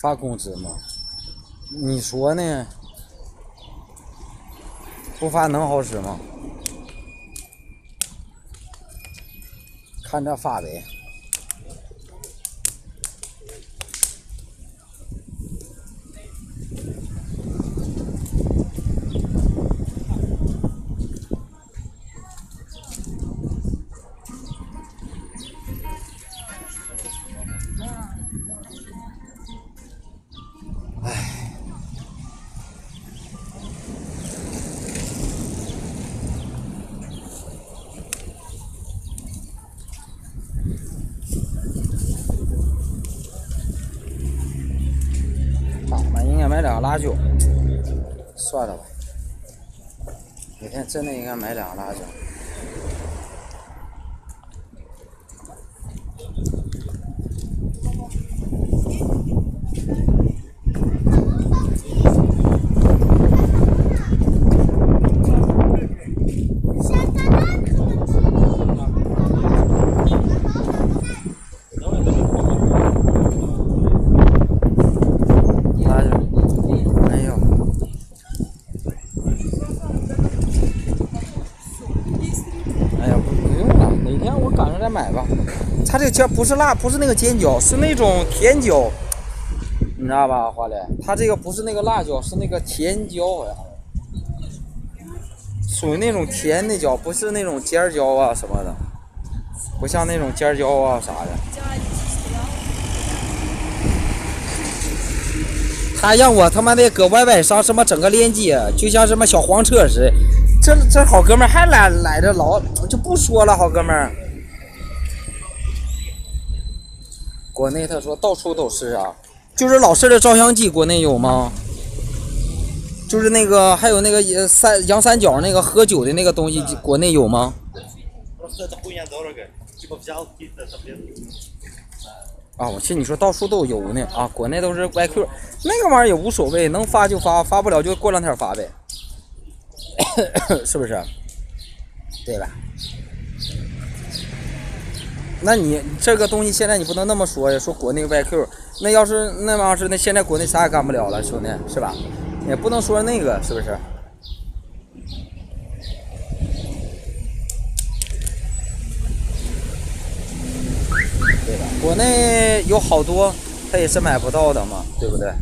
发工资吗？你说呢？不发能好使吗？看着发呗。辣椒，算了吧。每天真的应该买两个辣椒个辣椒。再买吧，它这个尖不是辣，不是那个尖椒，是那种甜椒，你知道吧，华磊？它这个不是那个辣椒，是那个甜椒，好像属于那种甜的椒，不是那种尖椒啊什么的，不像那种尖椒啊啥的。他让我他妈的搁 YY 上什么整个链接，就像什么小黄车似的。这这好哥们还来来着老就不说了，好哥们。国内他说到处都是啊，就是老式的照相机，国内有吗？就是那个还有那个三杨三角那个喝酒的那个东西，国内有吗？啊，我信你说到处都有呢啊，国内都是 YQ，那个玩意儿也无所谓，能发就发，发不了就过两天发呗，是不是？对吧？那你这个东西现在你不能那么说呀，说国内 YQ，那要是那玩意儿是那现在国内啥也干不了了，兄弟，是吧？也不能说那个，是不是？对吧？国内有好多他也是买不到的嘛，对不对？